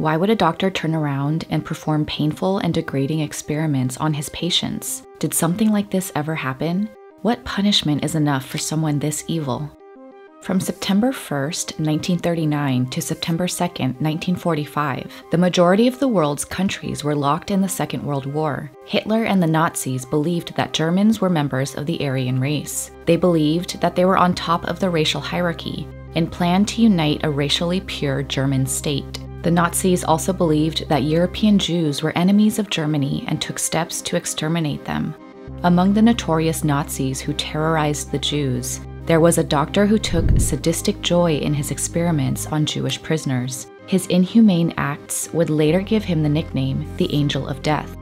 Why would a doctor turn around and perform painful and degrading experiments on his patients? Did something like this ever happen? What punishment is enough for someone this evil? From September 1st, 1939 to September 2nd, 1945, the majority of the world's countries were locked in the Second World War. Hitler and the Nazis believed that Germans were members of the Aryan race. They believed that they were on top of the racial hierarchy and planned to unite a racially pure German state. The Nazis also believed that European Jews were enemies of Germany and took steps to exterminate them. Among the notorious Nazis who terrorized the Jews, there was a doctor who took sadistic joy in his experiments on Jewish prisoners. His inhumane acts would later give him the nickname the Angel of Death.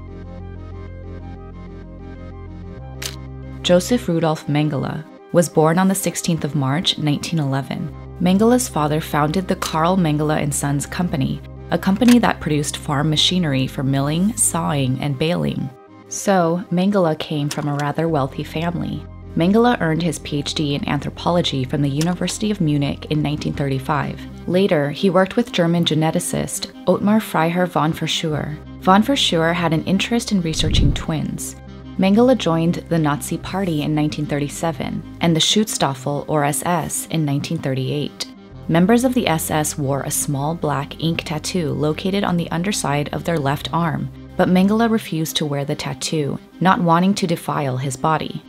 Josef Rudolf Mengele was born on the 16th of March, 1911. Mengele's father founded the Karl Mengele and Sons Company, a company that produced farm machinery for milling, sawing, and baling. So, Mengele came from a rather wealthy family. Mengele earned his PhD in anthropology from the University of Munich in 1935. Later, he worked with German geneticist Otmar Freiherr von Verschuer. Von Verschuer had an interest in researching twins. Mengele joined the Nazi Party in 1937 and the Schutzstaffel or SS in 1938. Members of the SS wore a small black ink tattoo located on the underside of their left arm, but Mengele refused to wear the tattoo, not wanting to defile his body.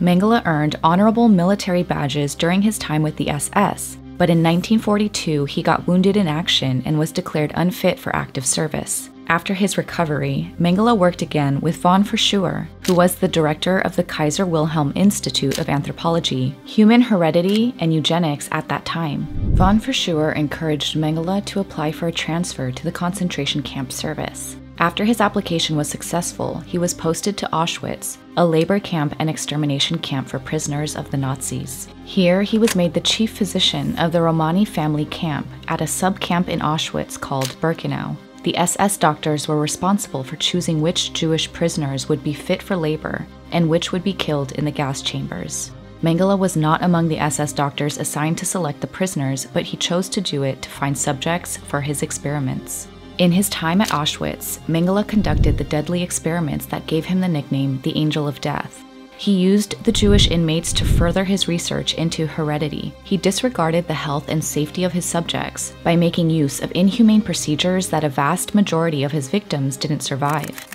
Mengele earned honorable military badges during his time with the SS, but in 1942 he got wounded in action and was declared unfit for active service. After his recovery, Mengele worked again with von Verschuer, who was the director of the Kaiser Wilhelm Institute of Anthropology, Human Heredity, and Eugenics at that time. Von Verschuer encouraged Mengele to apply for a transfer to the concentration camp service. After his application was successful, he was posted to Auschwitz, a labor camp and extermination camp for prisoners of the Nazis. Here, he was made the chief physician of the Romani family camp at a sub-camp in Auschwitz called Birkenau. The SS doctors were responsible for choosing which Jewish prisoners would be fit for labor and which would be killed in the gas chambers. Mengele was not among the SS doctors assigned to select the prisoners, but he chose to do it to find subjects for his experiments. In his time at Auschwitz, Mengele conducted the deadly experiments that gave him the nickname the Angel of Death. He used the Jewish inmates to further his research into heredity. He disregarded the health and safety of his subjects by making use of inhumane procedures that a vast majority of his victims didn't survive.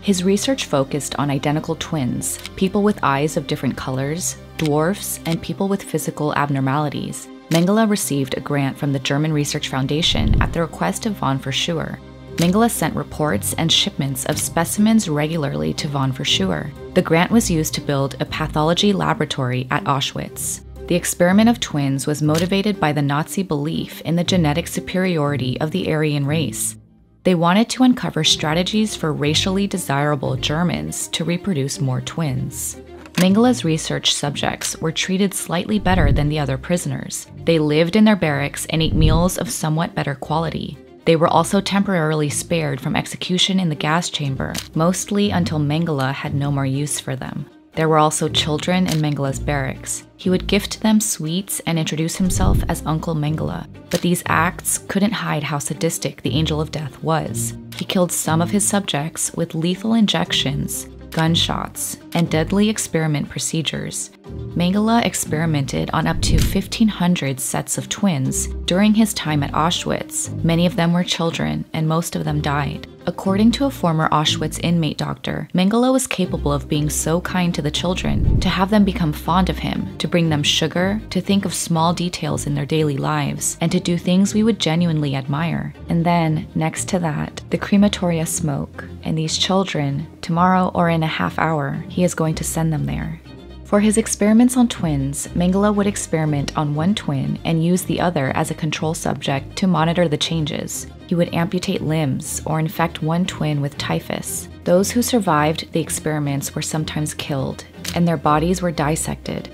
His research focused on identical twins, people with eyes of different colors, dwarfs, and people with physical abnormalities, Mengele received a grant from the German Research Foundation at the request of von Verschuer. Mengele sent reports and shipments of specimens regularly to von Verschuer. The grant was used to build a pathology laboratory at Auschwitz. The experiment of twins was motivated by the Nazi belief in the genetic superiority of the Aryan race. They wanted to uncover strategies for racially desirable Germans to reproduce more twins. Mengele's research subjects were treated slightly better than the other prisoners. They lived in their barracks and ate meals of somewhat better quality. They were also temporarily spared from execution in the gas chamber, mostly until Mengele had no more use for them. There were also children in Mengele's barracks. He would gift them sweets and introduce himself as Uncle Mengele, but these acts couldn't hide how sadistic the Angel of Death was. He killed some of his subjects with lethal injections gunshots, and deadly experiment procedures. Mengele experimented on up to 1,500 sets of twins during his time at Auschwitz. Many of them were children, and most of them died. According to a former Auschwitz inmate doctor, Mengele was capable of being so kind to the children, to have them become fond of him, to bring them sugar, to think of small details in their daily lives, and to do things we would genuinely admire. And then, next to that, the crematoria smoke, and these children, tomorrow or in a half hour, he is going to send them there. For his experiments on twins, Mengele would experiment on one twin and use the other as a control subject to monitor the changes. He would amputate limbs or infect one twin with typhus. Those who survived the experiments were sometimes killed, and their bodies were dissected.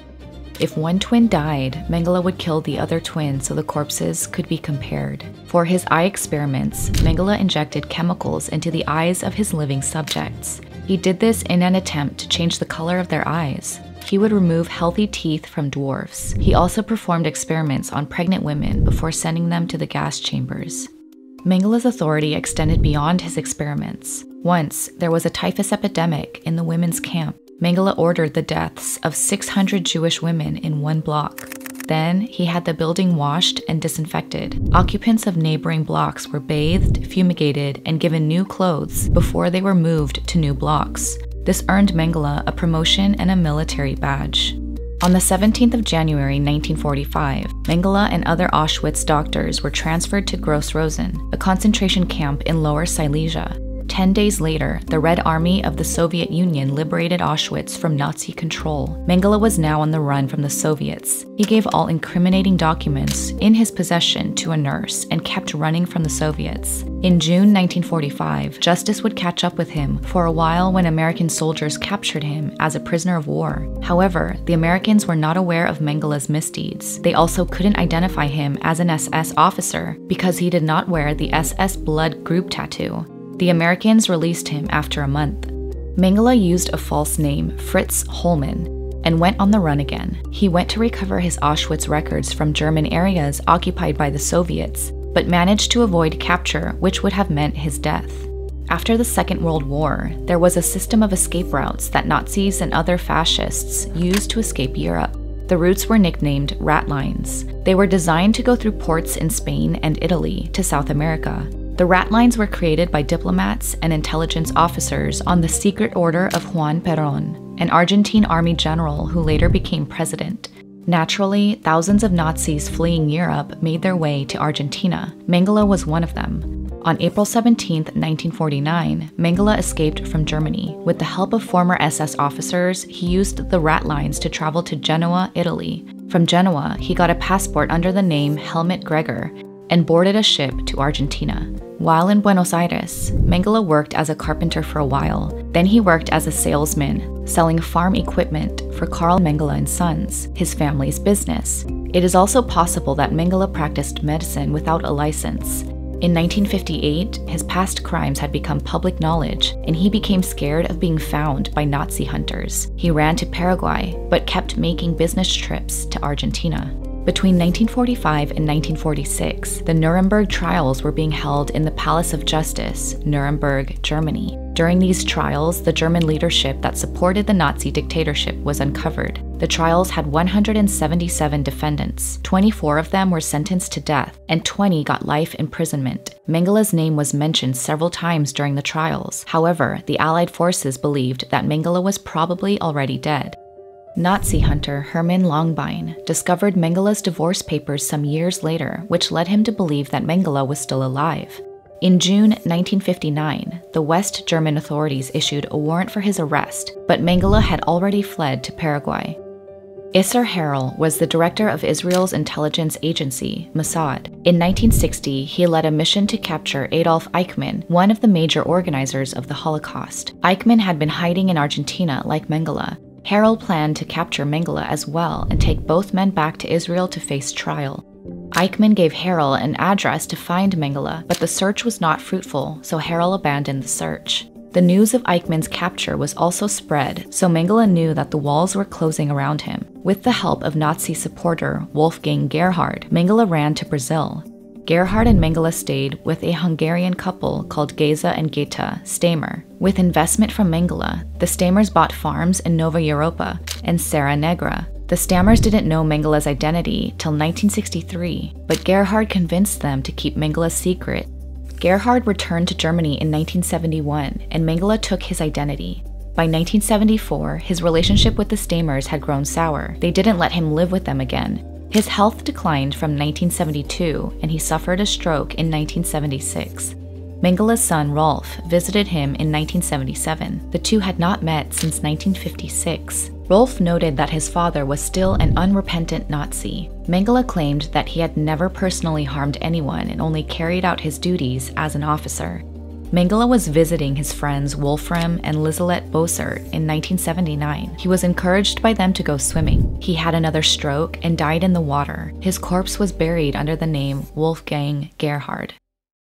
If one twin died, Mengele would kill the other twin so the corpses could be compared. For his eye experiments, Mengele injected chemicals into the eyes of his living subjects. He did this in an attempt to change the color of their eyes. He would remove healthy teeth from dwarfs. He also performed experiments on pregnant women before sending them to the gas chambers. Mengele's authority extended beyond his experiments. Once, there was a typhus epidemic in the women's camp. Mengele ordered the deaths of 600 Jewish women in one block. Then, he had the building washed and disinfected. Occupants of neighboring blocks were bathed, fumigated, and given new clothes before they were moved to new blocks. This earned Mengele a promotion and a military badge. On the 17th of January 1945, Mengele and other Auschwitz doctors were transferred to Gross Rosen, a concentration camp in Lower Silesia. Ten days later, the Red Army of the Soviet Union liberated Auschwitz from Nazi control. Mengele was now on the run from the Soviets. He gave all incriminating documents in his possession to a nurse and kept running from the Soviets. In June 1945, justice would catch up with him for a while when American soldiers captured him as a prisoner of war. However, the Americans were not aware of Mengele's misdeeds. They also couldn't identify him as an SS officer because he did not wear the SS blood group tattoo. The Americans released him after a month. Mengele used a false name, Fritz Hollmann, and went on the run again. He went to recover his Auschwitz records from German areas occupied by the Soviets, but managed to avoid capture, which would have meant his death. After the Second World War, there was a system of escape routes that Nazis and other fascists used to escape Europe. The routes were nicknamed rat lines. They were designed to go through ports in Spain and Italy to South America. The rat lines were created by diplomats and intelligence officers on the secret order of Juan Perón, an Argentine army general who later became president. Naturally, thousands of Nazis fleeing Europe made their way to Argentina. Mengele was one of them. On April 17, 1949, Mengele escaped from Germany. With the help of former SS officers, he used the rat lines to travel to Genoa, Italy. From Genoa, he got a passport under the name Helmut Gregor and boarded a ship to Argentina. While in Buenos Aires, Mengele worked as a carpenter for a while. Then he worked as a salesman, selling farm equipment for Karl Mengele and Sons, his family's business. It is also possible that Mengele practiced medicine without a license. In 1958, his past crimes had become public knowledge, and he became scared of being found by Nazi hunters. He ran to Paraguay, but kept making business trips to Argentina. Between 1945 and 1946, the Nuremberg trials were being held in the Palace of Justice, Nuremberg, Germany. During these trials, the German leadership that supported the Nazi dictatorship was uncovered. The trials had 177 defendants. 24 of them were sentenced to death, and 20 got life imprisonment. Mengele's name was mentioned several times during the trials. However, the Allied forces believed that Mengele was probably already dead. Nazi hunter Hermann Langbein discovered Mengele's divorce papers some years later, which led him to believe that Mengele was still alive. In June 1959, the West German authorities issued a warrant for his arrest, but Mengele had already fled to Paraguay. Isser Harel was the director of Israel's intelligence agency, Mossad. In 1960, he led a mission to capture Adolf Eichmann, one of the major organizers of the Holocaust. Eichmann had been hiding in Argentina like Mengele, Harel planned to capture Mengele as well and take both men back to Israel to face trial. Eichmann gave Harel an address to find Mengele, but the search was not fruitful, so Harel abandoned the search. The news of Eichmann's capture was also spread, so Mengele knew that the walls were closing around him. With the help of Nazi supporter Wolfgang Gerhard, Mengele ran to Brazil. Gerhard and Mengele stayed with a Hungarian couple called Geza and Geta Stammer. With investment from Mengele, the Stammers bought farms in Nova Europa and Serra Negra. The Stammers didn't know Mengele's identity till 1963, but Gerhard convinced them to keep Mengele's secret. Gerhard returned to Germany in 1971, and Mengele took his identity. By 1974, his relationship with the Stammers had grown sour. They didn't let him live with them again, his health declined from 1972 and he suffered a stroke in 1976. Mengele's son Rolf visited him in 1977. The two had not met since 1956. Rolf noted that his father was still an unrepentant Nazi. Mengele claimed that he had never personally harmed anyone and only carried out his duties as an officer. Mengele was visiting his friends Wolfram and Liselotte Bossert in 1979. He was encouraged by them to go swimming. He had another stroke and died in the water. His corpse was buried under the name Wolfgang Gerhard.